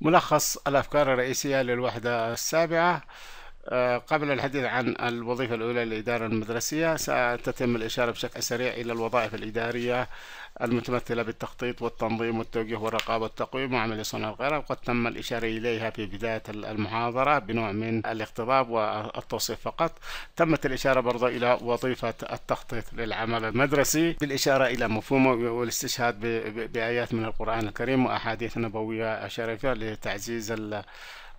ملخص الأفكار الرئيسية للوحدة السابعة آه، قبل الحديث عن الوظيفة الأولى للإدارة المدرسية ستتم الإشارة بشكل سريع إلى الوظائف الإدارية المتمثلة بالتخطيط والتنظيم والتوجيه والرقابة والتقويم وعمل صنع القرار وقد تم الإشارة إليها في بداية المحاضرة بنوع من الاقتضاب والتوصيف فقط. تمت الإشارة برضه إلى وظيفة التخطيط للعمل المدرسي بالإشارة إلى مفهومه والاستشهاد بآيات من القرآن الكريم وأحاديث نبوية شريفة لتعزيز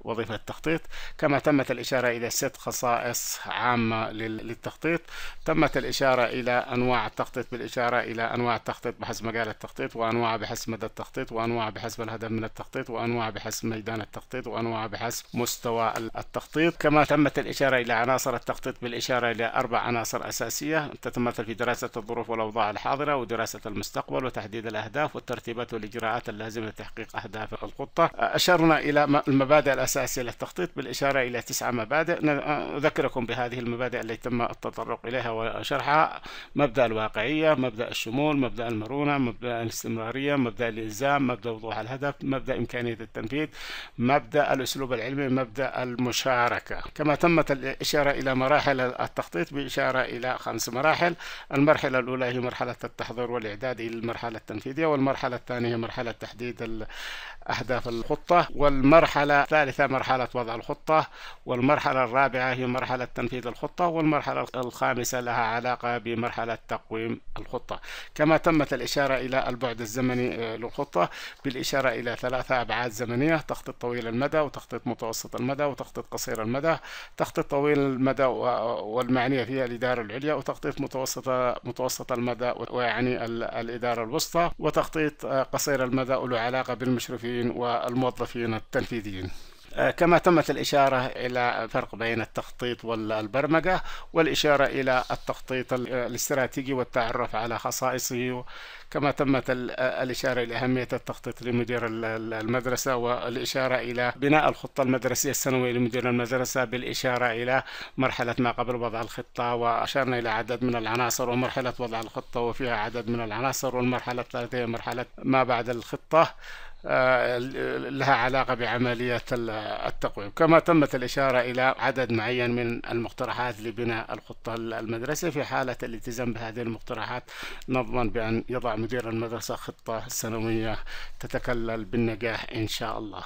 وظيفة التخطيط. كما تمت الإشارة إلى ست خصائص عامة للتخطيط. تمت الإشارة إلى أنواع التخطيط بالإشارة إلى أنواع التخطيط بحسب مجال التخطيط وأنواع بحسب مدى التخطيط وأنواع بحسب الهدف من التخطيط وأنواع بحسب ميدان التخطيط وأنواع بحسب مستوى التخطيط. كما تمت الإشارة إلى عناصر التخطيط بالإشارة إلى أربع عناصر أساسية تتمثل في دراسة الظروف والأوضاع الحاضرة ودراسة المستقبل وتحديد الأهداف والترتيبات والإجراءات اللازمة لتحقيق أهداف الخطة. أشرنا إلى المبادئ الأساسية الأساسي للتخطيط بالإشارة إلى تسعة مبادئ. أذكركم بهذه المبادئ التي تم التطرق إليها وشرحها مبدأ الواقعية مبدأ الشمول مبدأ المرونة مبدأ الاستمرارية مبدأ الإلزام مبدأ وضوح الهدف مبدأ إمكانية التنفيذ مبدأ الأسلوب العلمي مبدأ المشاركة. كما تمت الإشارة إلى مراحل التخطيط بإشارة إلى خمس مراحل. المرحلة الأولى هي مرحلة التحضير والإعداد إلى المرحلة التنفيذية والمرحلة الثانية هي مرحلة تحديد أهداف الخطة والمرحلة الثالثة مرحلة وضع الخطة والمرحلة الرابعة هي مرحلة تنفيذ الخطة والمرحلة الخامسة لها علاقة بمرحلة تقويم الخطة. كما تمت الإشارة إلى البعد الزمني آه، للخطة بالإشارة إلى ثلاثة أبعاد زمنية تخطيط طويل المدى وتخطيط متوسط المدى وتخطيط قصير المدى تخطيط طويل المدى والمعنية فيها الإدارة العليا وتخطيط متوسط متوسط المدى ويعني الإدارة الوسطى وتخطيط آه، قصير المدى له علاقة بالمشرفين والموظفين التنفيذيين. كما تمت الإشارة إلى الفرق بين التخطيط والبرمجة والإشارة إلى التخطيط الاستراتيجي والتعرف على خصائصه. كما تمت الإشارة إلى أهمية التخطيط لمدير المدرسة والإشارة إلى بناء الخطة المدرسية السنوية لمدير المدرسة بالإشارة إلى مرحلة ما قبل وضع الخطة وأشرنا إلى عدد من العناصر ومرحلة وضع الخطة وفيها عدد من العناصر والمرحلة الثالثة هي مرحلة ما بعد الخطة. آه، لها علاقة بعملية التقويم. كما تمت الإشارة إلى عدد معين من المقترحات لبناء الخطة المدرسية في حالة الالتزام بهذه المقترحات نضمن بأن يضع مدير المدرسة خطة سنوية تتكلل بالنجاح إن شاء الله.